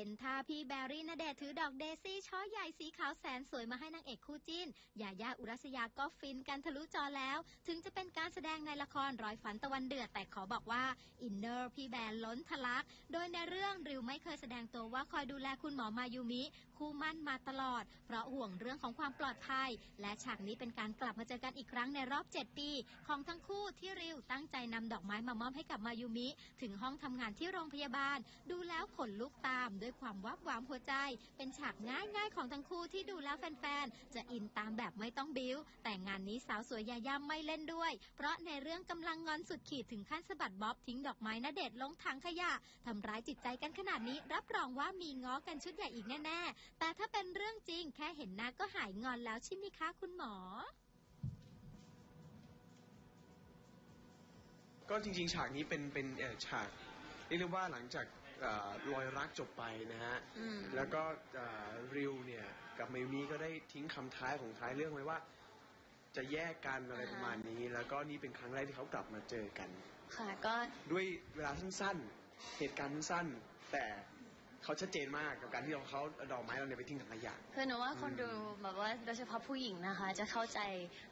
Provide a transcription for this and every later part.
เห็นท่าพี่แบรี่ณเดชน์ถือดอกเดซี่ช่อใหญ่สีขาวแสนสวยมาให้นางเอกคู่จิ้นยาย่าอุรัสยาก็ฟินกันทะลุจอแล้ว ถึงจะเป็นการแสดงในละครรอยฝันตะวันเดือด แต่ขอบอกว่า inner พี่แบร์ล้นทะลัก โดยในเรื่องริวไม่เคยแสดงตัวว่าคอยดูแลคุณหมอมายูมิ คู่หมั้นมาตลอด เพราะห่วงเรื่องของความปลอดภัย และฉากนี้เป็นการกลับมาเจอกันอีกครั้งในรอบ 7 ปี ของทั้งคู่ที่ริวตั้งใจนำดอกไม้มามอบให้กับมายูมิ ถึงห้องทำงานที่โรงพยาบาล ดูแล้วขนลุกตามด้วยความวับหวามหัวใจ เป็นฉากง่ายๆของทั้งคู่ที่ดูแล้วแฟนๆ จะอินตามแบบไม่ต้องบิ้ว แต่งานนี้สาวสวยยาย่าไม่เล่นด้วย เพราะในเรื่องกำลังงอนสุดขีดถึงขั้นสะบัดบ๊อบทิ้งดอกไม้ณเดชลงถังขยะทำร้ายจิตใจกันขนาดนี้ รับรองว่ามีง้อกันชุดใหญ่อีกแน่ๆ แต่ถ้าเป็นเรื่องจริงแค่เห็นหน้าก็หายงอนแล้วใช่ไหมคะคุณหมอก็จริงๆ ฉากนี้เป็นเป็นฉากเรียกได้ว่าหลังจาก รอยรักจบไปนะฮะอืมแล้วก็เอ่อริวเนี่ยกับเมมีก็ได้ทิ้งคำท้ายของท้ายเรื่องไว้ว่า จะแยกกันอะไรประมาณนี้ แล้วก็นี่เป็นครั้งแรกที่เขากลับมาเจอกัน ค่ะก็ด้วยเวลาสั้นๆ เหตุการณ์สั้นๆแต่ เขาชัดเจนมากกับการที่เราเขาเอาดอกไม้เราเนี่ยไปทิ้งถังขยะ คือหนูว่าคนดูแบบว่าโดยเฉพาะผู้หญิงนะคะ จะเข้าใจ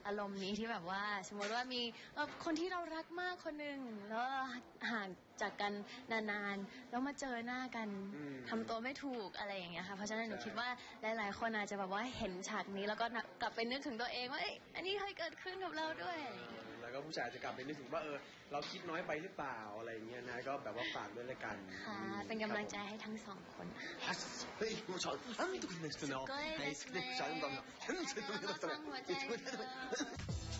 อารมณ์นี้ที่แบบว่า สมมติว่ามีเอ่อคนที่เรารักมากคนหนึ่งแล้วห่างจากกันนานๆแล้วมาเจอหน้ากันอืมทำตัวไม่ถูกอะไรอย่างเงี้ยค่ะเพราะฉะนั้นหนูใช่ คิดว่าหลาย ๆ คนอาจจะแบบว่าเห็นฉากนี้แล้วก็กลับไปนึกถึงตัวเองว่าเอ้ยอันนี้เคยเกิดขึ้นกับเราด้วยอะไรอย่างเงี้ยแล้วก็ผู้ชายจะกลับไปนึกถึงว่าเออเราคิดน้อยไปหรือเปล่าอะไรอย่างเงี้ยนะก็แบบว่าฝากด้วยละกันค่ะเป็นกำลังใจให้ทั้งสอง对不起对不起对不起对不起对不起对不起对不起对不起对不